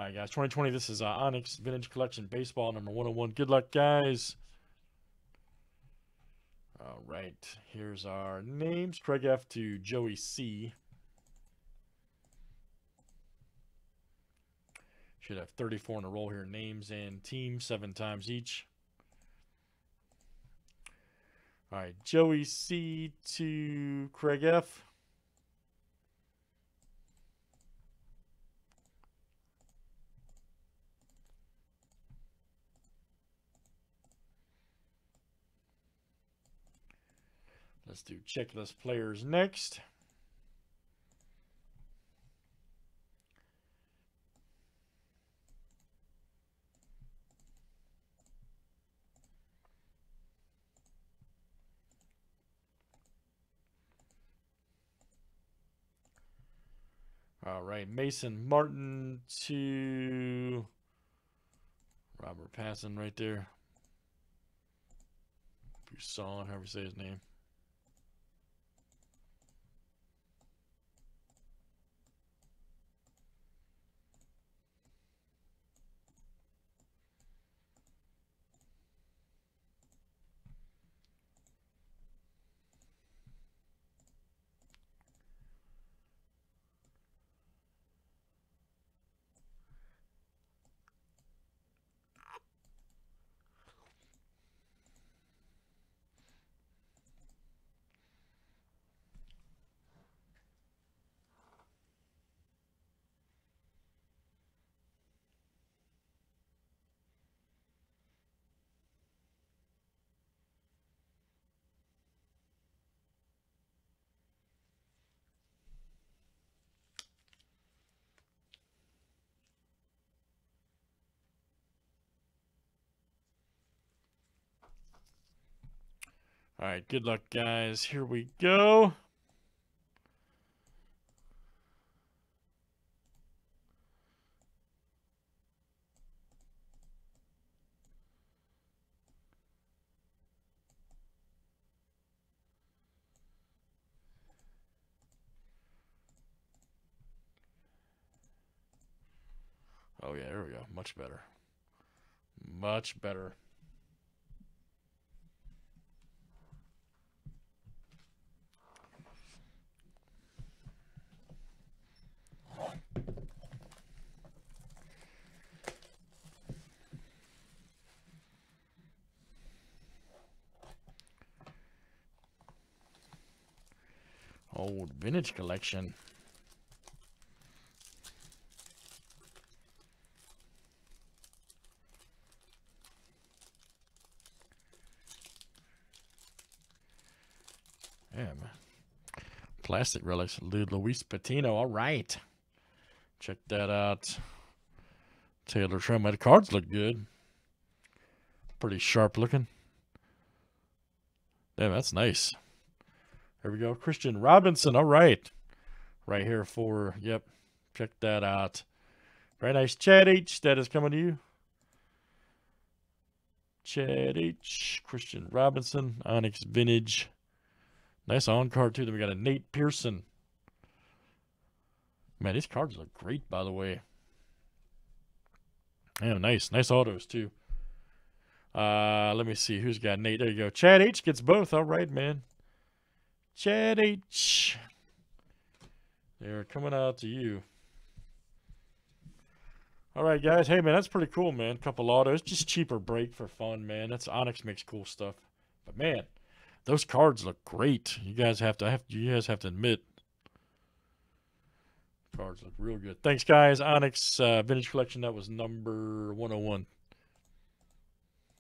All right, guys. 2020. This is uh, Onyx Vintage Collection Baseball number 101. Good luck, guys. All right. Here's our names. Craig F to Joey C. Should have 34 in a row here. Names and team seven times each. All right. Joey C to Craig F. Let's do checklist players next. All right, Mason Martin to Robert Passon right there. Buson, however you say his name. All right, good luck, guys. Here we go. Oh, yeah, there we go. Much better. Much better. Old vintage collection. Man. Plastic relics. Luis Patino. All right. Check that out. Taylor Trim. The cards look good. Pretty sharp looking. Damn, that's nice. There we go. Kristian Robinson. All right. Right here for, yep. Check that out. Very nice. Chad H. That is coming to you. Chad H. Kristian Robinson. Onyx Vintage. Nice on card, too. Then we got a Nate Pearson. Man, these cards look great, by the way. Yeah, nice. Nice autos, too. Uh, let me see. Who's got Nate? There you go. Chad H gets both. All right, man. Chad H. They're coming out to you. All right, guys. Hey, man, that's pretty cool, man. Couple autos. Just cheaper break for fun, man. That's Onyx makes cool stuff. But, man, those cards look great. You guys have to, have, you guys have to admit, cards look real good. Thanks, guys. Onyx uh, Vintage Collection. That was number 101.